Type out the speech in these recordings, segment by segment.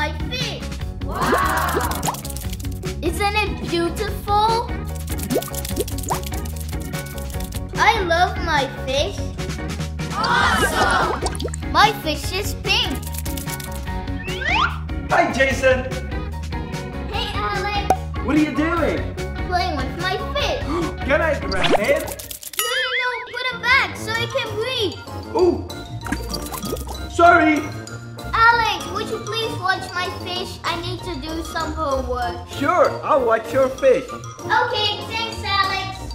my fish. Wow! Isn't it beautiful? I love my fish. Awesome! My fish is pink. Hi, Jason. Hey, Alex. What are you doing? Playing with my fish. Can I grab it? No, no, no. Put it back so it can breathe. Oh, sorry. You please watch my fish? I need to do some homework. Sure, I'll watch your fish. Okay, thanks, Alex.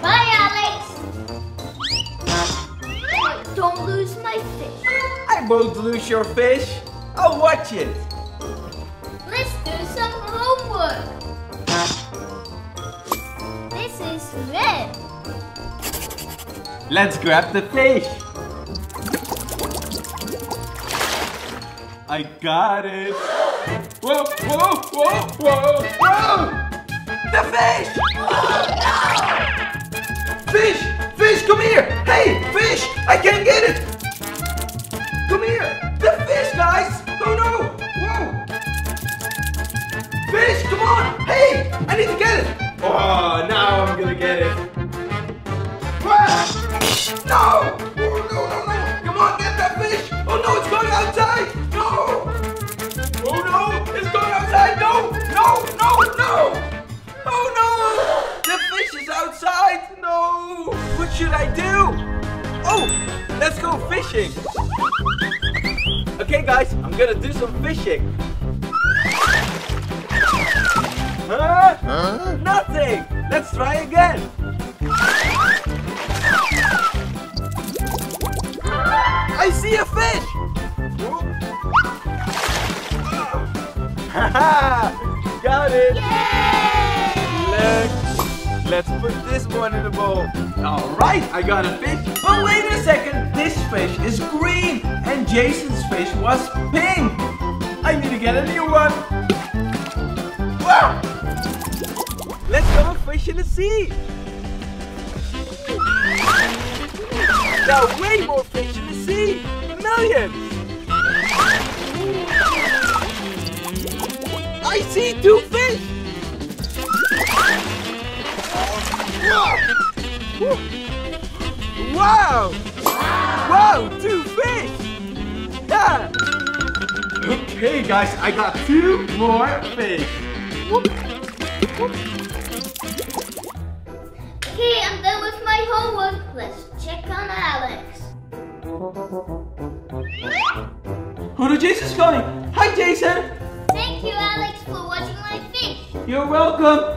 Bye, Alex. Don't lose my fish. I won't lose your fish. I'll watch it. Let's do some homework. This is red. Let's grab the fish. I got it. Whoa, whoa, whoa, whoa, whoa! The fish! Oh, fish! Fish, come here! Gonna do some fishing. Huh? Nothing! Let's try again! I see a fish! Haha! Got it! Let's, let's put this one in the bowl. Alright, I got a fish. But wait a second, this fish is green and Jason's fish was pink. I need to get a new one. Wow! Let's go fish in the sea. There are way more fish in the sea. Millions. I see two fish. Wow! Wow, two fish! Yeah! Okay, guys, I got two more fish. Okay, I'm done with my homework. Let's check on Alex. Oh, no, Jason's calling. Hi, Jason. Thank you, Alex, for watching my fish. You're welcome.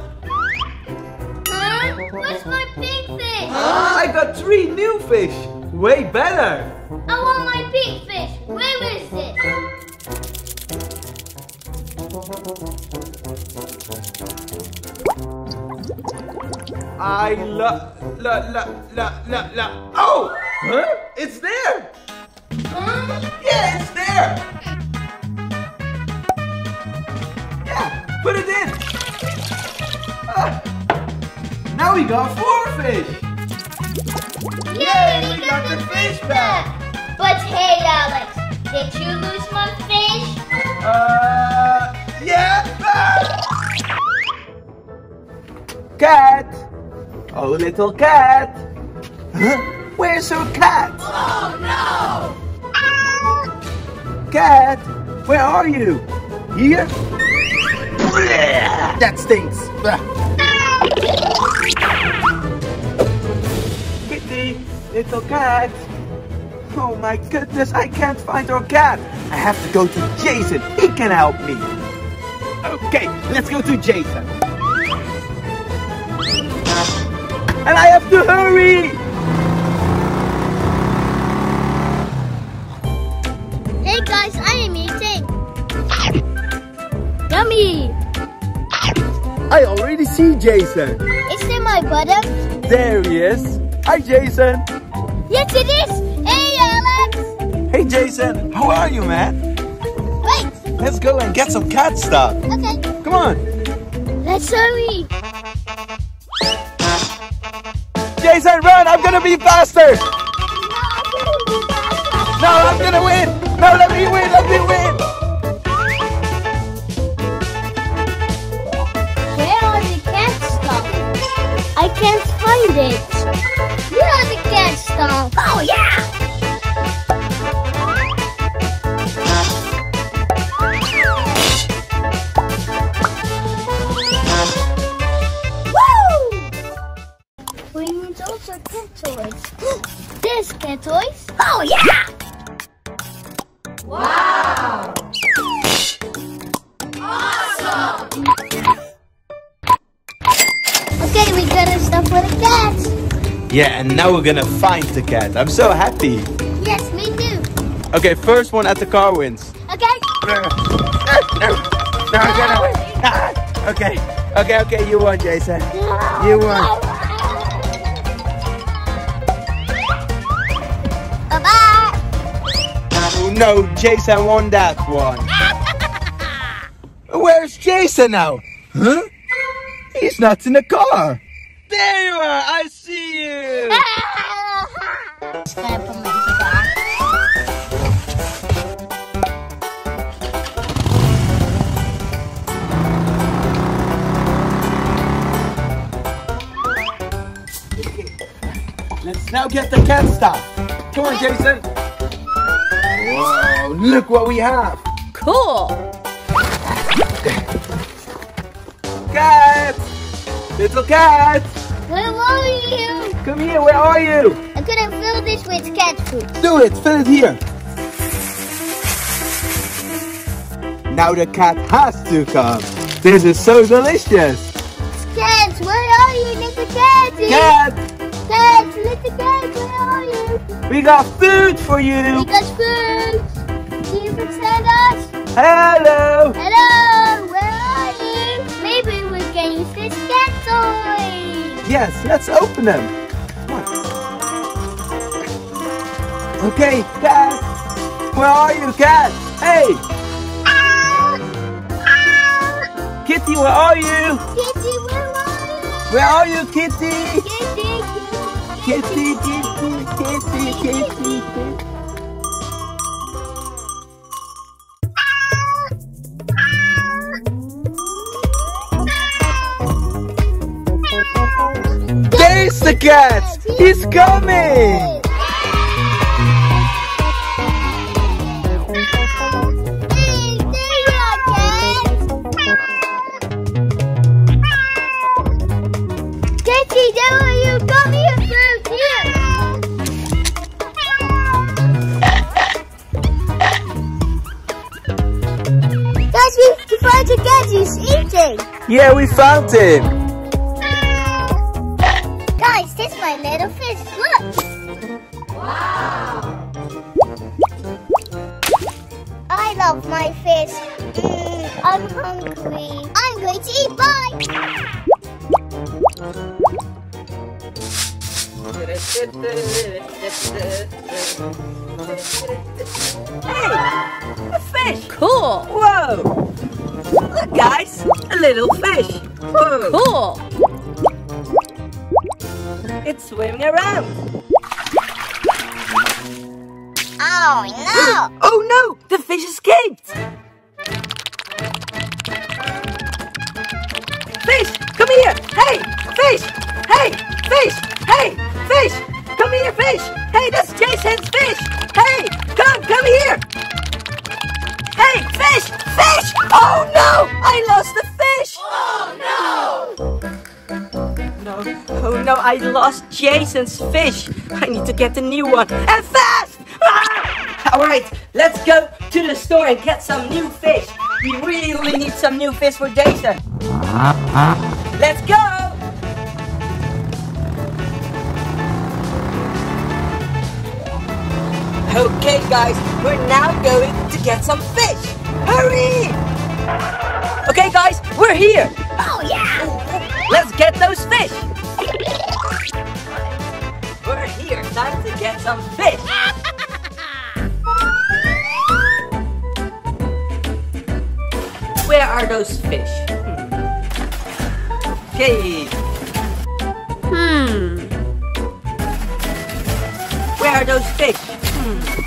Huh? Where's my pink fish? Ah, I got three new fish. Way better. I want pink fish. Where is it? I la la la la la la. Oh, huh? It's there. Huh? Yeah, it's there. Yeah, put it in. Ah. Now we got four fish. Yay, we got the fish back. But hey, Alex, did you lose my fish? Uh, yeah. Ah. Cat. Oh, little cat. Huh? Where's your cat? Oh no! Cat, where are you? Here? That stinks. Kitty, little cat. Oh my goodness, I can't find our cat. I have to go to Jason. He can help me. Okay, let's go to Jason. And I have to hurry. Hey guys, I am eating. Yummy! I already see Jason. Is it my brother? There he is. Hi, Jason. Yes, it is. Hey, Jason. How are you, man? Wait. Let's go and get some cat stuff. Okay. Come on. Let's hurry. Jason, run. I'm going to be faster. No, No, I'm going to win. No, let me win, let me win. Where are the cat stuff? I can't find it. Where are the cat stuff? Oh yeah! Yeah, and now we're gonna find the cat. I'm so happy. Yes, me too. Okay, first one at the car wins. Okay. No, no, no, I'm gonna win. Ah, okay, okay, okay, you won, Jason. You won. Bye bye. Oh no, Jason won that one. Where's Jason now? Huh? He's not in the car. There you are, I see you. Just gonna put my cigar. Let's now get the cat stuff. Come on, Jason. Whoa, look what we have. Cool. Cat! Little cat! Where are you? Come here, where are you? I'm gonna fill this with cat food. Do it, fill it here. Now the cat has to come. This is so delicious. Cats, where are you, little cat? Cat, Cats, little cat, where are you? we got food for you. We got food. Can you send us? Hello. Hello, where are you? Maybe we can use this cat toy. Yes, let's open them. Okay, cat. Where are you, cat? Hey, Kitty, where are you? Kitty, where are you? Where are you, Kitty? Kitty, Kitty, kitty, kitty, kitty, kitty. There's the cat! He's coming! Found the cat. He's eating. Yeah, we found him! Guys, this is my little fish. Look. Wow. I love my fish. Mm, I'm hungry. A fish. Cool. Whoa! Look, guys, a little fish. Whoa! Cool. It's swimming around. Oh no! Oh no! The fish escaped. Oh no! I lost the fish! Oh no! No, oh no, I lost Jason's fish. I need to get a new one. And fast! Ah! Alright, let's go to the store and get some new fish. We really need some new fish for Jason. Let's go! Okay, guys, we're now going to get some fish. Hurry! We're here. Oh yeah! Let's get those fish. We're here. Time to get some fish. Where are those fish? Hmm. Okay, Hmm. where are those fish? Hmm.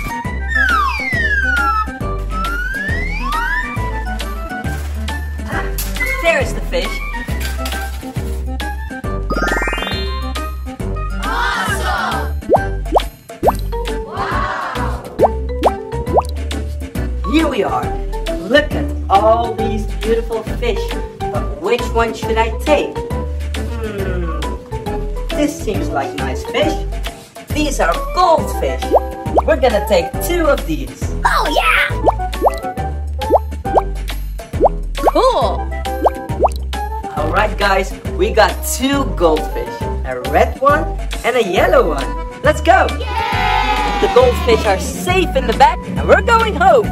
There's the fish. Awesome! Wow! Here we are. Look at all these beautiful fish. But which one should I take? Hmm. This seems like nice fish. These are goldfish. We're gonna take two of these. Oh yeah! Guys, we got two goldfish. A red one and a yellow one. Let's go! The goldfish are safe in the bag and we're going home.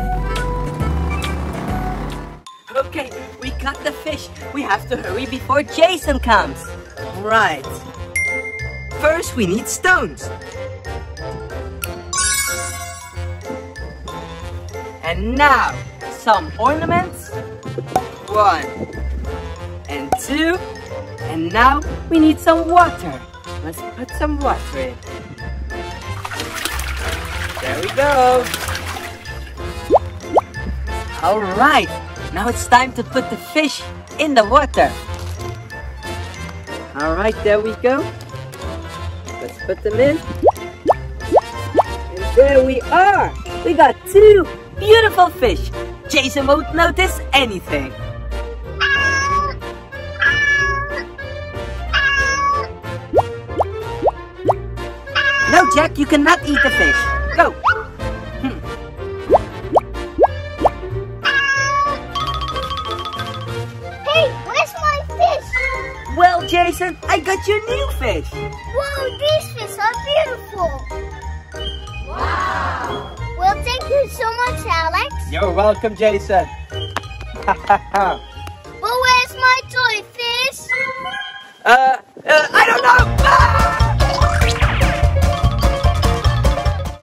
Okay, we got the fish. We have to hurry before Jason comes. Right. First, we need stones. And now, some ornaments. One and two. And now we need some water. Let's put some water in. There we go. All right, now it's time to put the fish in the water. All right, there we go. Let's put them in. And there we are. We got two beautiful fish. Jason won't notice anything. Jack, you cannot eat the fish. Go. Hmm. Hey, where's my fish? Well, Jason, I got your new fish. Wow, these fish are beautiful. Wow. Well, thank you so much, Alex. You're welcome, Jason. But where's my toy fish? uh, uh, I don't know.